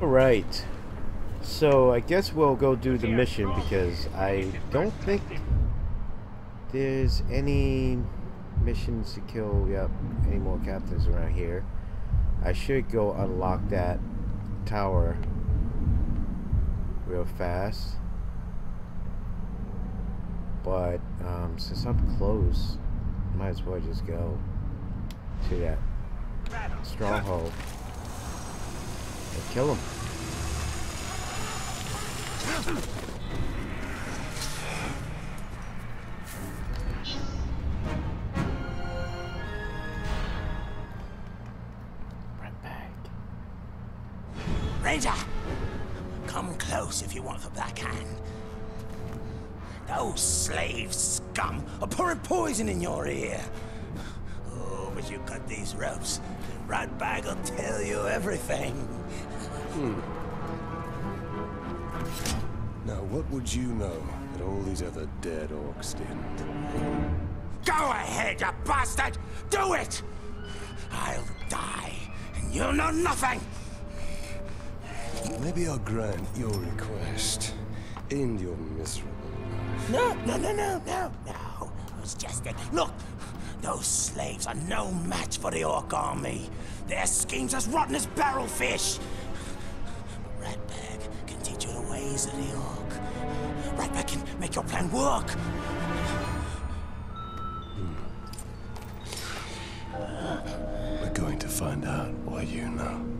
Alright. So I guess we'll go do the mission because I don't think there's any missions to kill yep, any more captains around here. I should go unlock that tower real fast. But um, since I'm close, might as well just go to that stronghold and kill him. Right back. Ranger! Come close if you want the Black Hand. Those slave scum are pouring poison in your ear. Oh, but you cut these ropes, and Ratbag will tell you everything. Hmm. Now, what would you know that all these other dead orcs didn't? Go ahead, you bastard! Do it! I'll die, and you'll know nothing! Maybe I'll grant your request. End your miserable life. No, no, no, no, no, no. I was just a... Look! Those slaves are no match for the Orc army. Their schemes as rotten as barrel fish. Ratbag can teach you the ways of the Orc. Ratbag can make your plan work. We're going to find out what you know.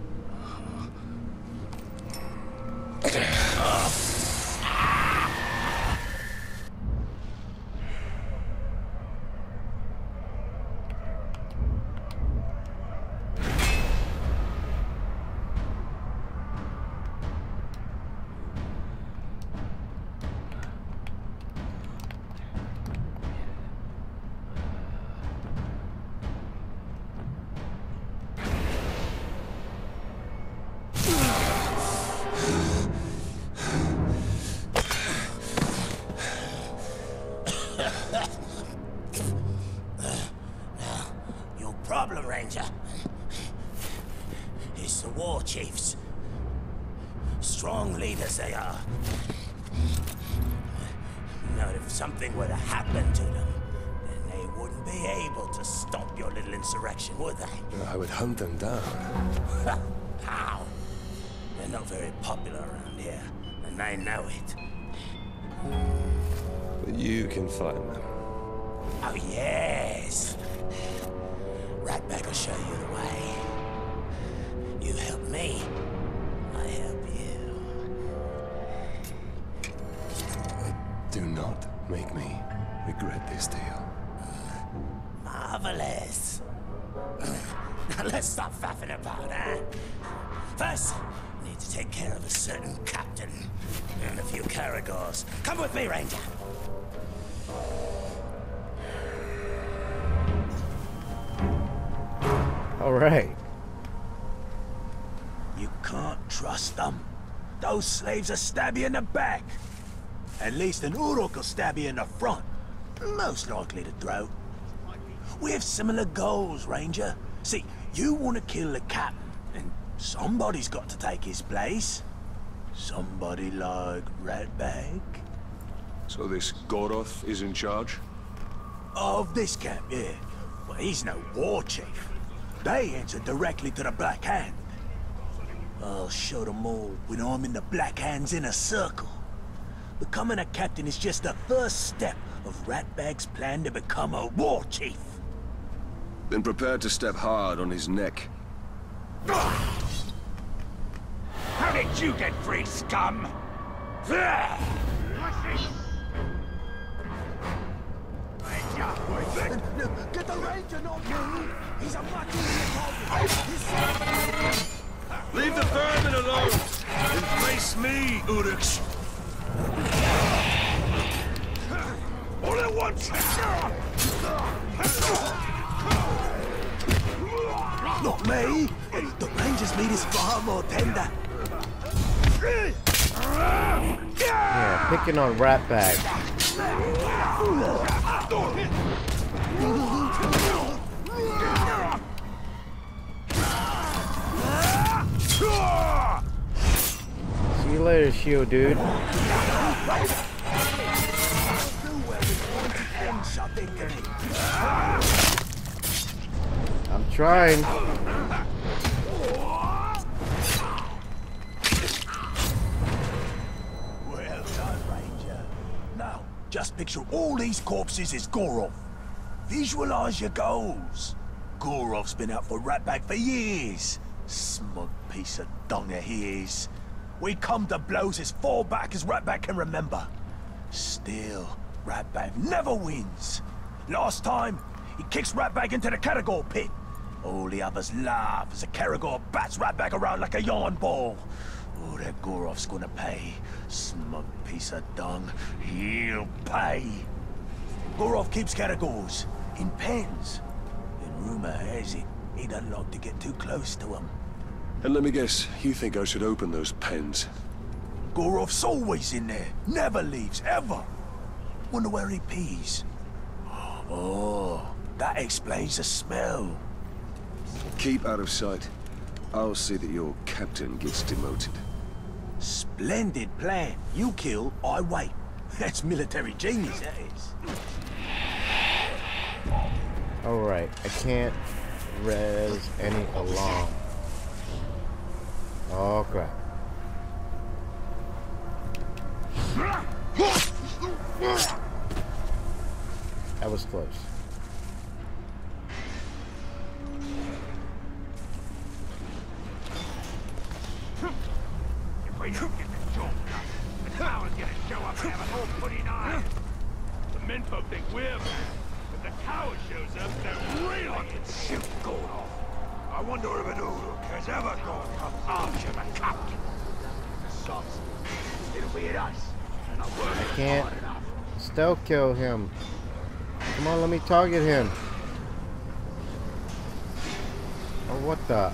Strong leaders they are. Now, if something were to happen to them, then they wouldn't be able to stop your little insurrection, would they? I would hunt them down. How? They're not very popular around here, and they know it. But you can find them. Oh, yes. Do not make me regret this deal. Marvelous. now let's stop faffing about, huh? First, we need to take care of a certain captain and a few Caragors. Come with me, Ranger. Alright. You can't trust them. Those slaves will stab you in the back. At least an Uruk will stab you in the front. Most likely to throw. We have similar goals, Ranger. See, you want to kill the captain, and somebody's got to take his place. Somebody like Ratbag. So this Goroth is in charge? Of this camp, yeah. Well, he's no war chief. They answer directly to the Black Hand. I'll show them all when I'm in the Black Hand's inner circle. Becoming a captain is just the first step of Ratbag's plan to become a war chief. Then prepare to step hard on his neck. How did you get free, scum? Get the ranger, not me! He's a much easier target! Leave the vermin alone! And face me, Uruks! All at once! Not me! The ranger's meat is far more tender. Yeah, picking on Ratbag. Later, shield dude. I'm trying. Well done, Ranger. Now, just picture all these corpses as Gorov. Visualize your goals. Gorov's been out for Ratbag for years. Smug piece of dung he is. We come to blows as far back as Ratbag can remember. Still, Ratbag never wins. Last time, he kicks Ratbag into the Caragor pit. All the others laugh as the Caragor bats Ratbag around like a yarn ball. Oh, that Gorov's gonna pay. Smug piece of dung. He'll pay. Gorov keeps Caragors in pens. And rumor has it he doesn't like to get too close to them. And let me guess, you think I should open those pens? Gorov's always in there. Never leaves, ever. Wonder where he pees. Oh, that explains the smell. Keep out of sight. I'll see that your captain gets demoted. Splendid plan. You kill, I wait. That's military genius, that is. Alright, I can't res any alarm. Oh crap. That was close. Stealth kill him. Come on, let me target him. Oh, what the?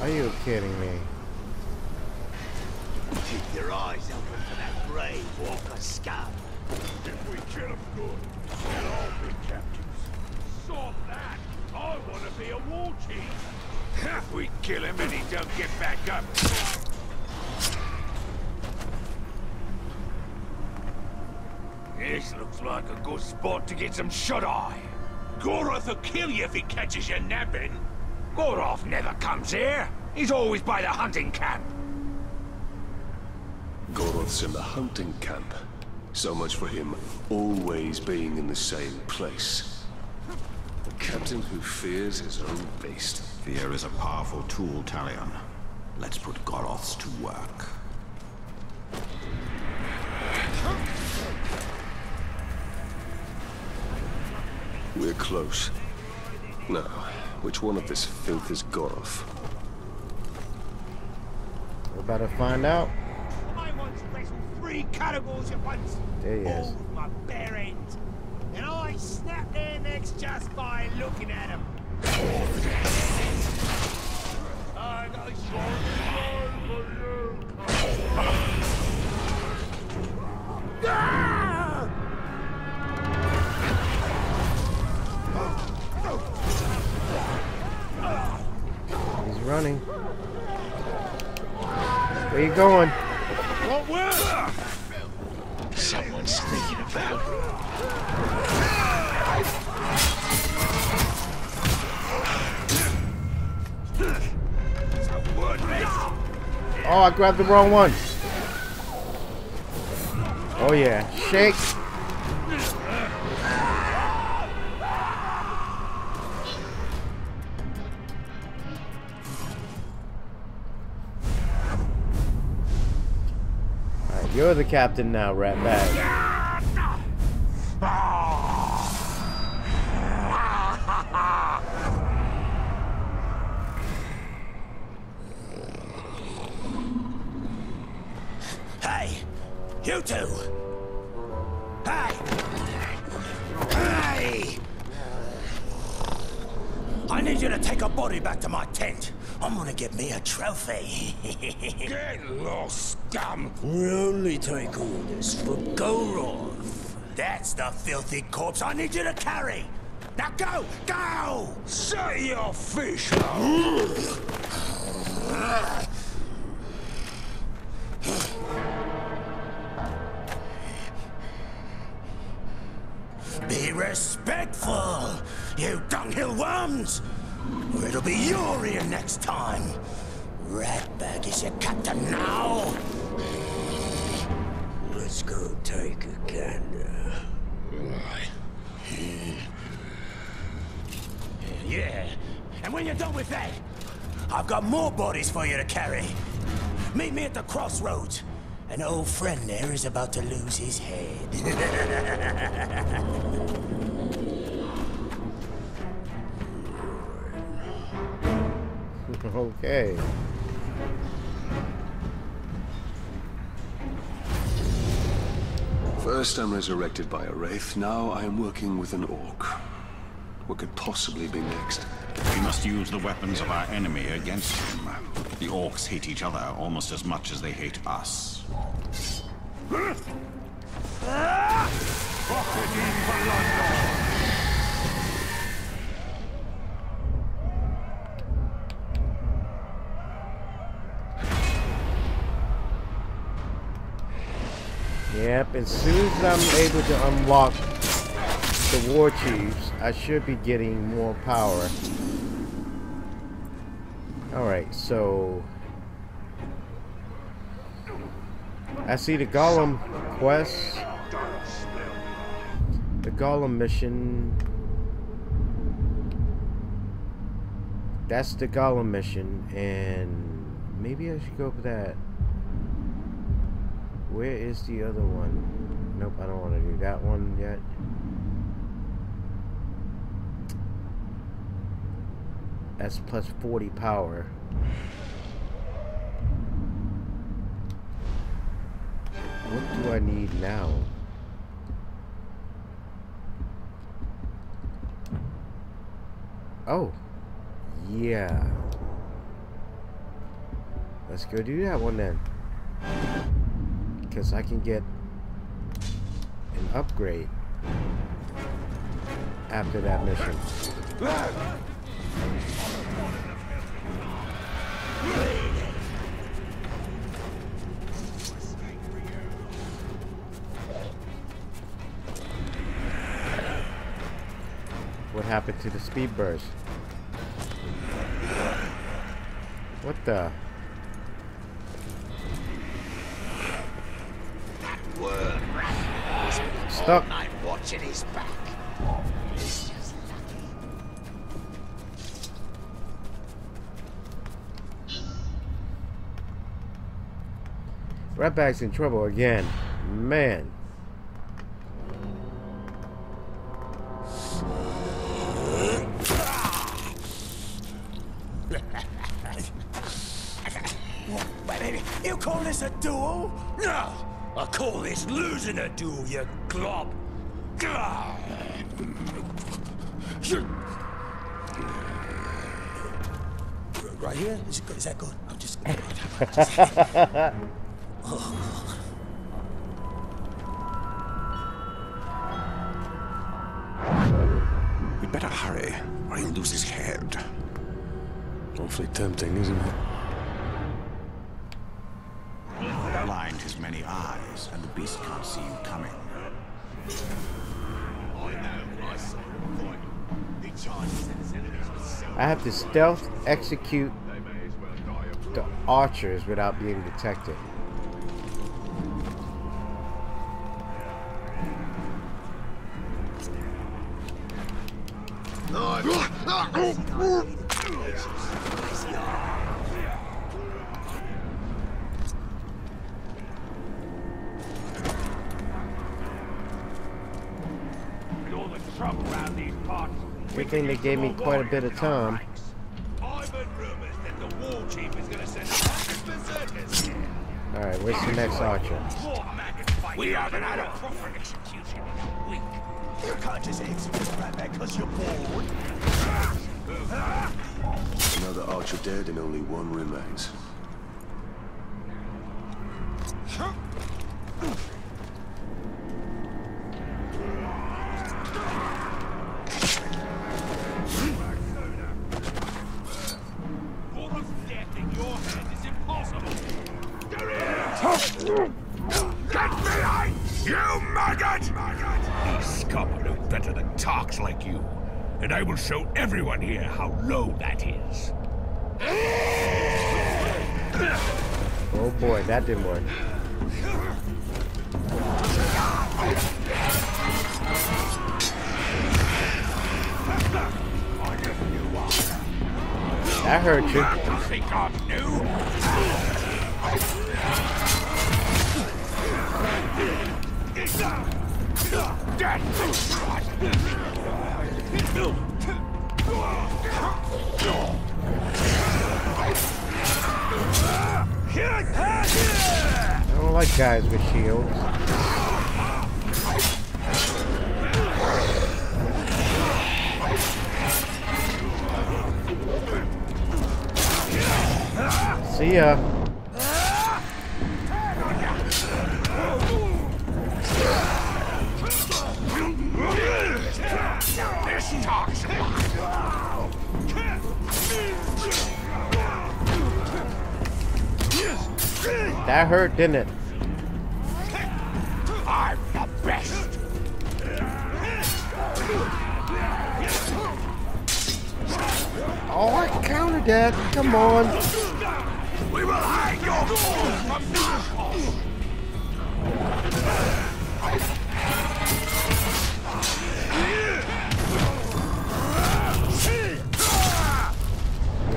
Are you kidding me? Keep your eyes open for that brave Walker scum. If we kill him good, they'll all be captains. Sort that. I want to be a war chief. If we kill him and he don't get back up. This looks like a good spot to get some shut-eye. Goroth will kill you if he catches you napping. Goroth never comes here. He's always by the hunting camp. Goroth's in the hunting camp. So much for him always being in the same place. A captain who fears his own beast. Fear is a powerful tool, Talion. Let's put Goroths to work. We're close. Now, which one of this filth is Goroth? We're about to find out. I want special three categories at once. There he is. All with my bare end. And I snap their necks just by looking at them. I got a short sword for you. Ah! Running. Where you going? Someone's sneaking about. Oh, I grabbed the wrong one. Oh yeah, shake. You're the captain now, Ratbag. Hey, you two. Hey. Hey. I need you to take a body back to my tent. I'm gonna get me a trophy. get lost, scum! We only take orders from Goroth. That's the filthy corpse I need you to carry! Now go! Go! Say your fish! Be respectful, you dunghill worms! Or it'll be your ear next time. Ratbag is your captain now. Let's go take a gander. Yeah, and when you're done with that, I've got more bodies for you to carry. Meet me at the crossroads. An old friend there is about to lose his head. okay. First I'm resurrected by a wraith, now I am working with an orc. What could possibly be next? We must use the weapons of our enemy against him. The orcs hate each other almost as much as they hate us. As soon as I'm able to unlock the war chiefs, I should be getting more power. Alright, so... I see the Golem quest. The Golem mission. That's the Golem mission, and maybe I should go for that. Where is the other one? Nope, I don't want to do that one yet. That's plus 40 power. What do I need now? Oh. Yeah. Let's go do that one then. Because I can get an upgrade after that mission. What happened to the speed burst? What the? that worm rat was Stuck. night watching his back. He's just lucky. Ratbag's in trouble again. Man. You call this a duel? No, I call this losing a duel, you glob. Gah. Right here? Is, it good? Is that good? I'm just. oh. We'd better hurry, or he'll lose his head. Awfully tempting, isn't it? Many eyes, and the beast can't see you coming. I have to stealth execute the archers without being detected. With all the trouble around these parts. Good thing they gave me quite a bit of time. I've heard rumors that the war chief is gonna send a hundred berserkers here. Alright, where's the next archer? More maggots fighting We haven't had a proper execution in a week. You can't just execute right back because you're bored. Another archer dead and only one remains. Oh boy, that didn't work. That hurt you. New? I don't like guys with shields. See ya. That hurt, didn't it? I'm the best. Oh, I countered that. Come on. We will hide your from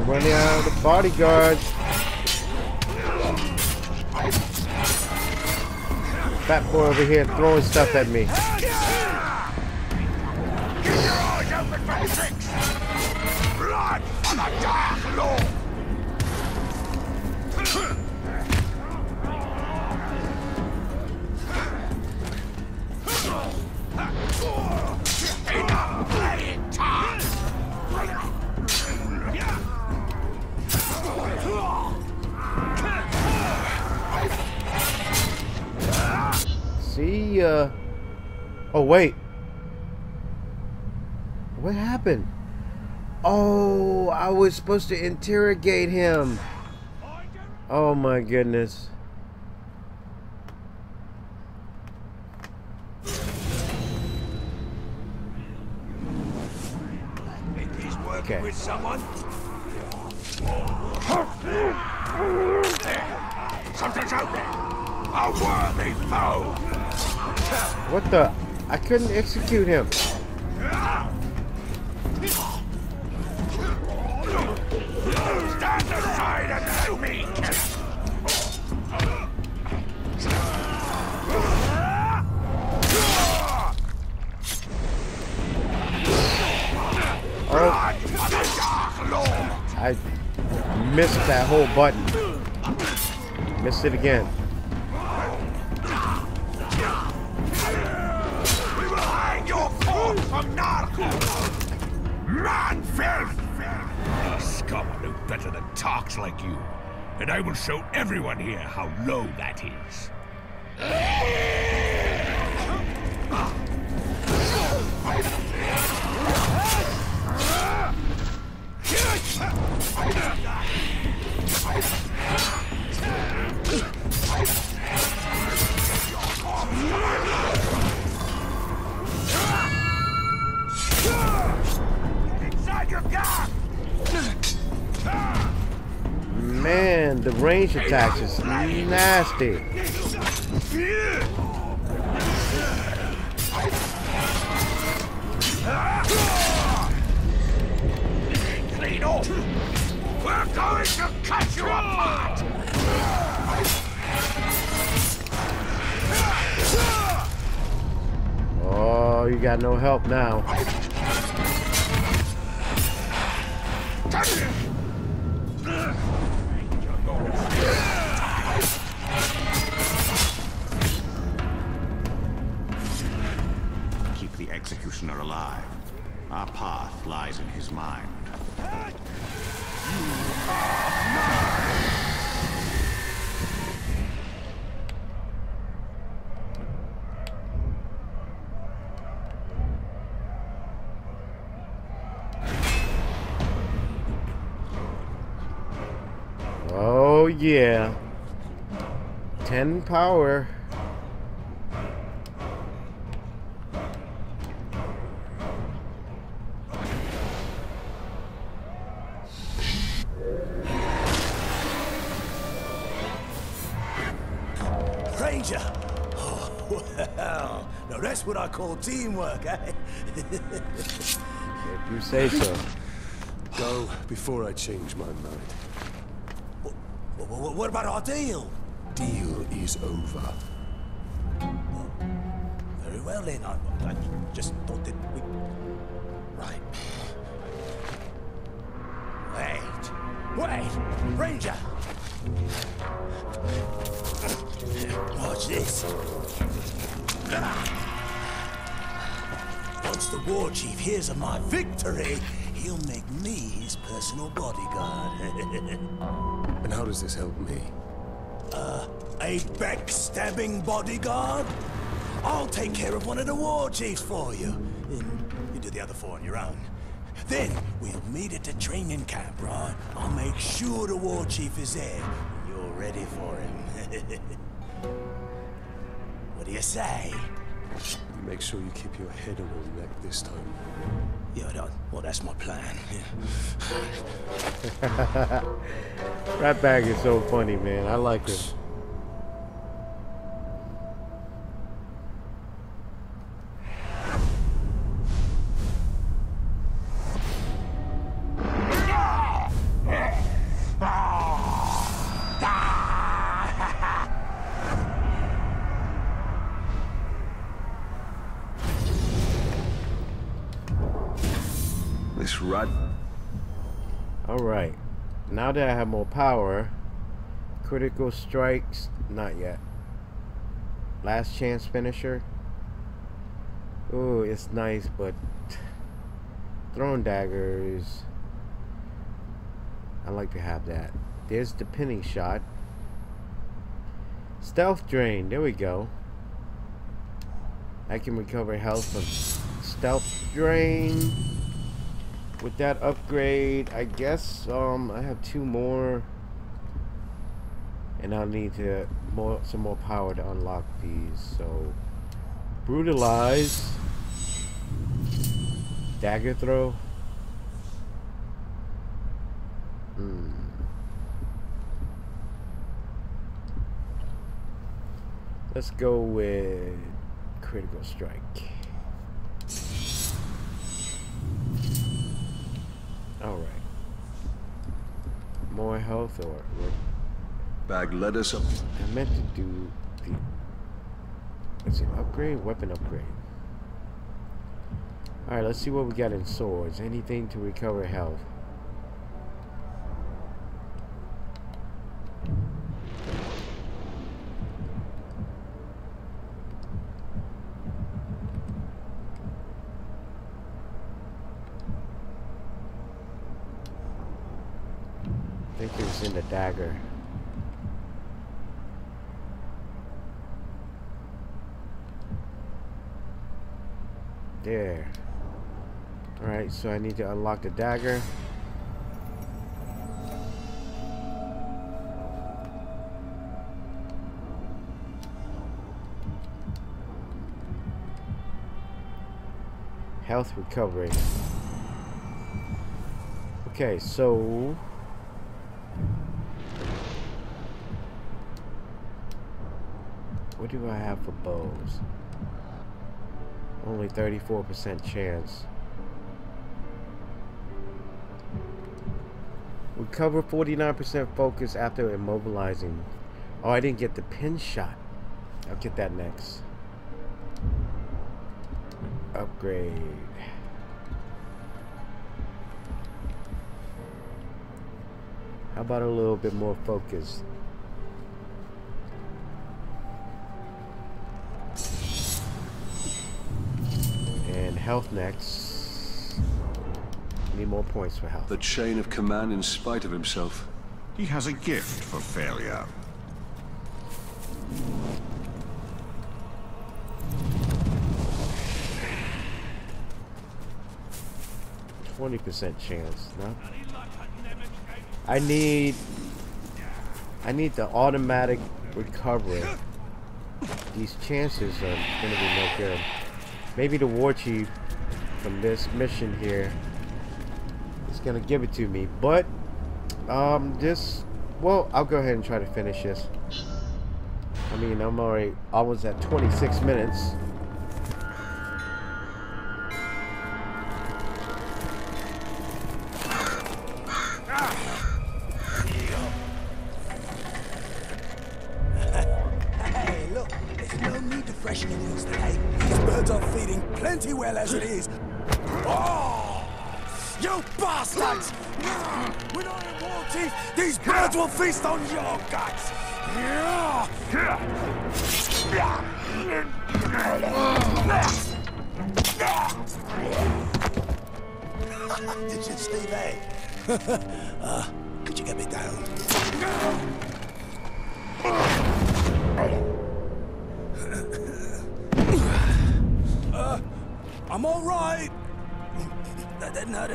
running out of the bodyguards. Fat boy over here throwing stuff at me. Blood for the Dark Lord. Ya. Oh, wait. What happened? Oh, I was supposed to interrogate him. Oh my goodness. Okay. with someone? Something's out there. A worthy foe. What the? I couldn't execute him. Stand aside and me. Oh. I missed that whole button. Missed it again. Your from. Man filth. A scum no better than talks like you. And I will show everyone here how low that is. Man, the range attacks is nasty. We're going to cut you apart! Oh, you got no help now. Thunder! power. Ranger! Oh, well, now that's what I call teamwork, eh? if you say so. Go before I change my mind. What, what about our deal? Deal is over. Very well then, I, I just thought that we... Right. Wait. Wait! Ranger! Watch this. Once the war chief hears of my victory, he'll make me his personal bodyguard. And how does this help me? A backstabbing bodyguard? I'll take care of one of the war chiefs for you. You do the other four on your own. Then we'll meet at the training camp, right? I'll make sure the war chief is there. and You're ready for him. what do you say? Make sure you keep your head on your neck this time. Yeah, that- well, that's my plan. Rat bag is so funny, man. I like him. Power, critical strikes, not yet. Last chance finisher. Ooh, it's nice, but throwing daggers. I like to have that. There's the pinning shot. Stealth drain. There we go. I can recover health from stealth drain with that upgrade, I guess um I have two more and I'll need to more some more power to unlock these. So brutalize dagger throw. Hmm. Let's go with critical strike. More health or bag led us up. I meant to do the is it upgrade? Weapon upgrade. Alright, let's see what we got in swords. Anything to recover health. I think it was in the dagger. There. Alright, so I need to unlock the dagger. Health recovery. Okay, so what do I have for bows? Only 34% chance. Recover 49% focus after immobilizing. Oh, I didn't get the pin shot. I'll get that next. Upgrade. How about a little bit more focus? Health next. Need more points for health. The chain of command in spite of himself. He has a gift for failure. Twenty percent chance. No. I need. I need the automatic recovery. These chances are gonna be no good. Maybe the war chief from this mission here is gonna give it to me, but um, this. Well, I'll go ahead and try to finish this. I mean, I'm already almost at 26 minutes. As it is. Oh! You bastards! When I am war chief, these birds will feast on your guts! Did you see that?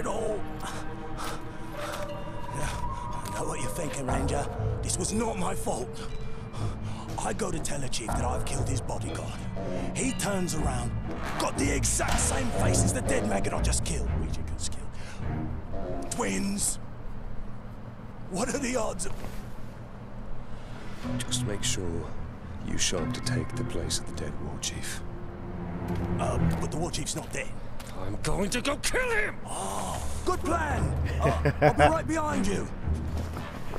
At all. I know what you're thinking, Ranger. This was not my fault. I go to tell the chief that I've killed his bodyguard. He turns around, got the exact same face as the dead maggot I just killed. Regicus killed. Twins. What are the odds of... Just make sure you show up to take the place of the dead war chief. Uh, but the war chief's not there. I'm going to go kill him! Good plan. Uh, I'll be right behind you.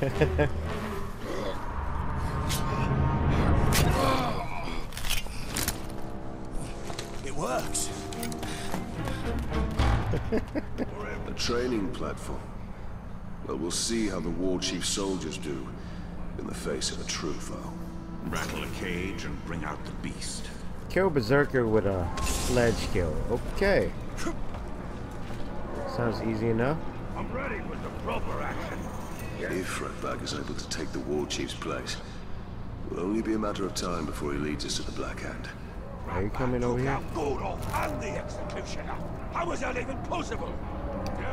it works. A training platform. Well, we'll see how the war chief soldiers do in the face of a true foe. Rattle a cage and bring out the beast. Kill Berserker with a sledge kill. Okay. Sounds easy enough. I'm ready for the proper action. If Ratbag is able to take the war chief's place, it will only be a matter of time before he leads us to the Black Hand. Are you coming over here? out and the executioner. How was that even possible?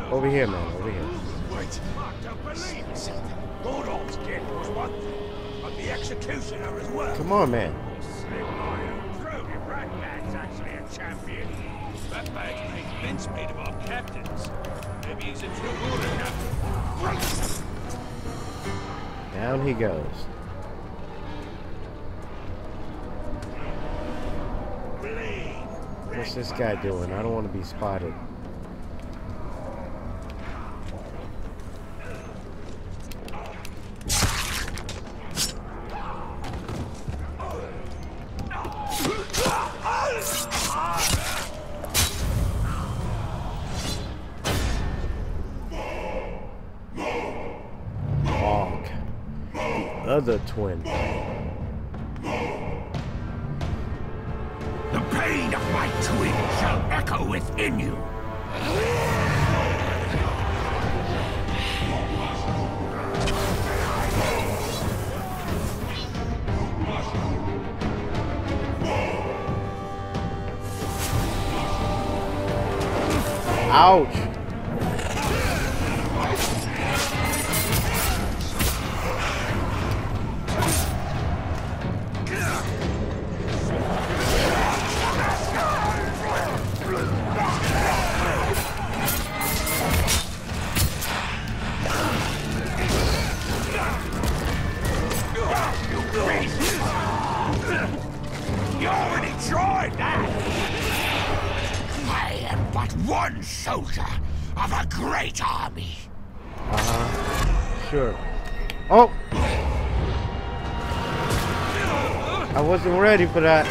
Over here, man. Over here. Wait, I don't believe it. Gordolf's death was one thing, but the executioner as well. Come on, man. Slit my own throat if Ratman's actually a champion. Ratbag's made mincemeat of our captains. Maybe he's a true order captain. Down he goes. What's this guy doing? I don't want to be spotted. Ouch! That.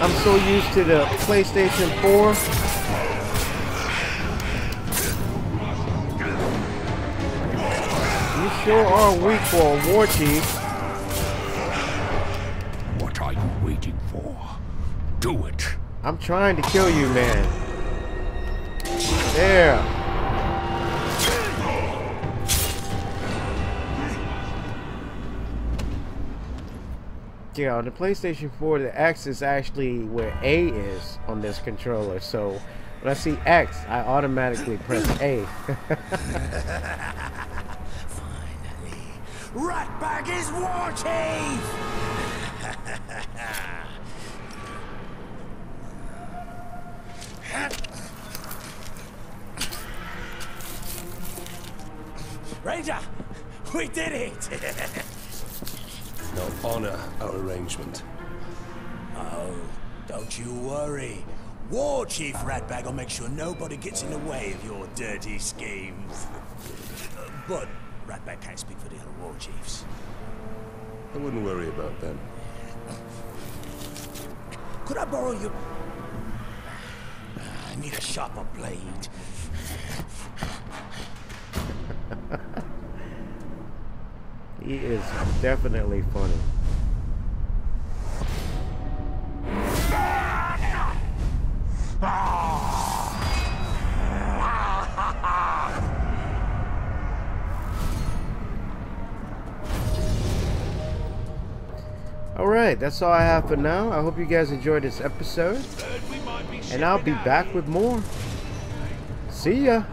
I'm so used to the PlayStation 4. You sure are weak for a war chief. What are you waiting for? Do it. I'm trying to kill you, man. There. Yeah, on the PlayStation 4, the X is actually where A is on this controller. So when I see X, I automatically press A. Finally, Ratbag is war chief! Ranger, we did it! Now honor our arrangement. oh, don't you worry. War Chief Ratbag will make sure nobody gets in the way of your dirty schemes. Uh, but Ratbag can't speak for the other war chiefs. I wouldn't worry about them. Could I borrow your... I need a sharper blade. He is definitely funny. Alright, that's all I have for now. I hope you guys enjoyed this episode. Heard we might be And I'll be back with more. See ya.